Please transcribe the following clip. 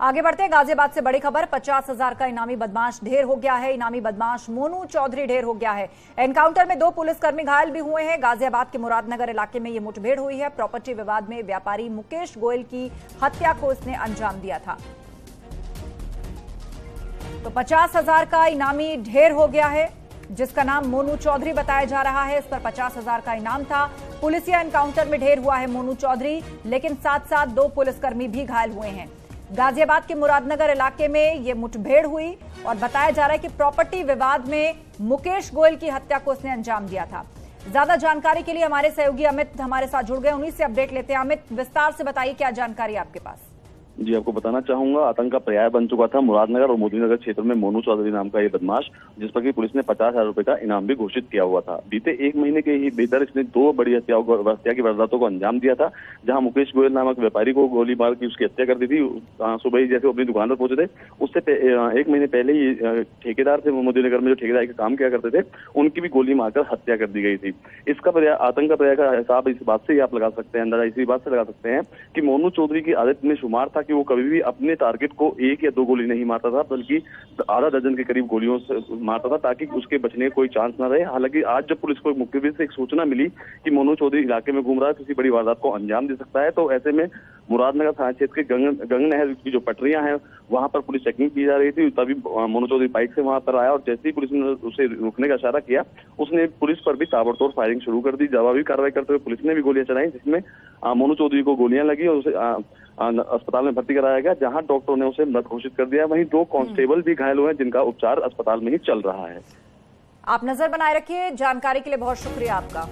आगे बढ़ते हैं। गाजियाबाद से बड़ी खबर, पचास हज़ार का इनामी बदमाश ढेर हो गया है। इनामी बदमाश मोनू चौधरी ढेर हो गया है। एनकाउंटर में दो पुलिसकर्मी घायल भी हुए हैं। गाजियाबाद के मुरादनगर इलाके में ये मुठभेड़ हुई है। प्रॉपर्टी विवाद में व्यापारी मुकेश गोयल की हत्या को इसने अंजाम दिया था। तो पचास हज़ार का इनामी ढेर हो गया है, जिसका नाम मोनू चौधरी बताया जा रहा है। इस पर पचास हज़ार का इनाम था। पुलिसिया एनकाउंटर में ढेर हुआ है मोनू चौधरी, लेकिन साथ साथ दो पुलिसकर्मी भी घायल हुए हैं। गाजियाबाद के मुरादनगर इलाके में यह मुठभेड़ हुई और बताया जा रहा है कि प्रॉपर्टी विवाद में मुकेश गोयल की हत्या को उसने अंजाम दिया था। ज़्यादा जानकारी के लिए हमारे सहयोगी अमित हमारे साथ जुड़ गए उन्हीं से अपडेट लेते हैं। अमित, विस्तार से बताइए, क्या जानकारी आपके पास? जी, आपको बताना चाहूँगा, आतंक का पर्याय बन चुका था मुरादनगर और मोदीनगर क्षेत्र में मोनू चौधरी नाम का ये बदमाश, जिस पर कि पुलिस ने पचास हज़ार रुपए का इनाम भी घोषित किया हुआ था। बीते एक महीने के ही भीतर इसने दो बड़ी हत्याओं को, हत्या की वारदातों को अंजाम दिया था, जहाँ मुकेश गोयल नामक व्यापारी को गोली मार की उसकी हत्या कर दी थी। सुबह ही जैसे अपनी दुकान पर पहुँचे थे, उससे एक महीने पहले ही ठेकेदार थे मोदीनगर में जो ठेकेदार का काम किया करते थे, उनकी भी गोली मारकर हत्या कर दी गई थी। इसका पर्याय, आतंक का पर्याय का हिसाब इस बात से ही आप लगा सकते हैं, अंदाज़ा इसी बात से लगा सकते हैं कि मोनू चौधरी की आदत में शुमार था कि वो कभी भी अपने टारगेट को एक या दो गोली नहीं मारता था, बल्कि आधा दर्जन के करीब गोलियों से मारता था ताकि उसके बचने का कोई चांस ना रहे। हालाँकि आज जब पुलिस को मुख्यमंत्री से एक सूचना मिली कि मोनू चौधरी इलाके में घूम रहा है, किसी बड़ी वारदात को अंजाम दे सकता है तो ऐसे में मुरादनगर थाना क्षेत्र के गंग गंग नहर की जो पटरियाँ हैं, वहाँ पर पुलिस चेकिंग की जा रही थी, तभी मोनू चौधरी बाइक से वहाँ पर आया और जैसे ही पुलिस ने उसे रुकने का इशारा किया, उसने पुलिस पर भी ताबड़तोड़ फायरिंग शुरू कर दी, जवाबी कार्रवाई करते हुए पुलिस ने भी गोलियाँ चलाई, जिसमें मोनू चौधरी को गोलियाँ लगी और उसे अस्पताल में भर्ती कराया गया, जहाँ डॉक्टरों ने उसे मृत घोषित कर दिया। वहीं दो कांस्टेबल भी घायल हुए हैं, जिनका उपचार अस्पताल में ही चल रहा है। आप नज़र बनाए रखिए, जानकारी के लिए बहुत शुक्रिया आपका।